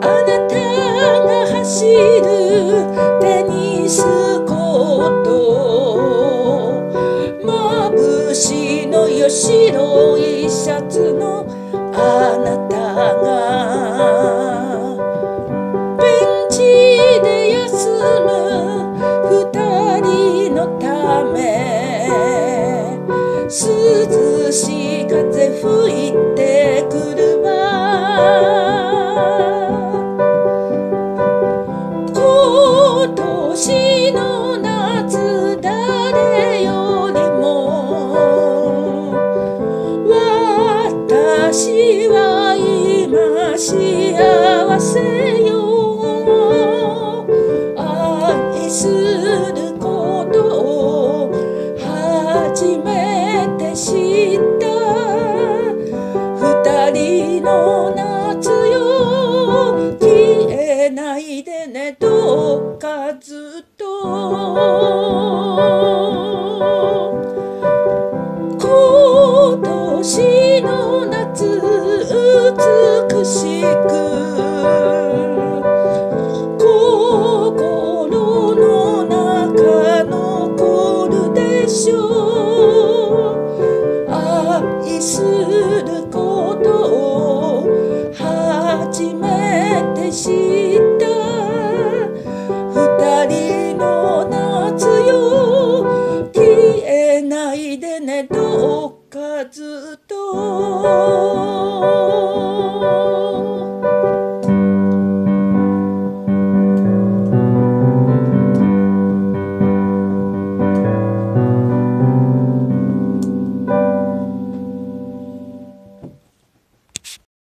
あなたが走るテニスコートまぶしのよ白いシャツのあなた年の夏誰よりも私は今幸せよ。愛することを初めて知った。二人のかずっと今年の夏美しく Oh.